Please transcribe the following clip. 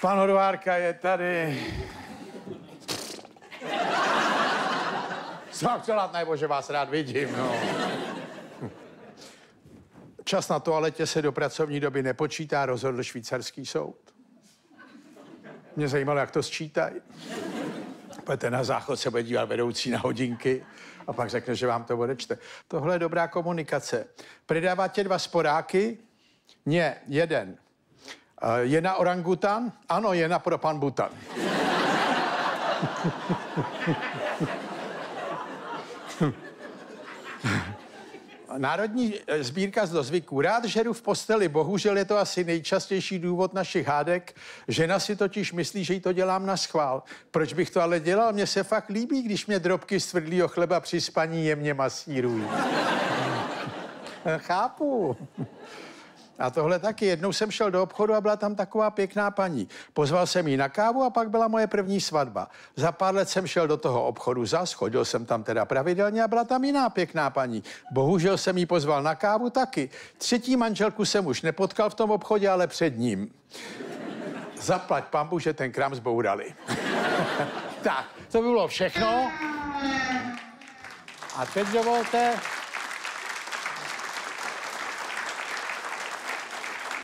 Pan Odvárka je tady. Co dělat, nebo že vás rád vidím, no. Čas na toaletě se do pracovní doby nepočítá, rozhodl švýcarský soud. Mě zajímalo, jak to sčítají. Pojďte na záchod, se bude dívat vedoucí na hodinky a pak řekne, že vám to odečte. Tohle je dobrá komunikace. Přidáváte dva sporáky? Ne, jeden. Eh, Je na orangutan? Ano, je na pro pan Butan. Národní eh, sbírka z dozvyků. Rád žeru v posteli, bohužel je to asi nejčastější důvod našich hádek. Žena si totiž myslí, že jí to dělám na schvál. Proč bych to ale dělal? Mně se fakt líbí, když mě drobky z tvrdlýho chleba při spaní jemně masírují. Chápu. A tohle taky. Jednou jsem šel do obchodu a byla tam taková pěkná paní. Pozval jsem jí na kávu a pak byla moje první svatba. Za pár let jsem šel do toho obchodu zas, chodil jsem tam teda pravidelně a byla tam jiná pěkná paní. Bohužel jsem jí pozval na kávu taky. Třetí manželku jsem už nepotkal v tom obchodě, ale před ním. Zaplať pambu, že ten krám zbourali. tak, to by bylo všechno. A teď dovolte,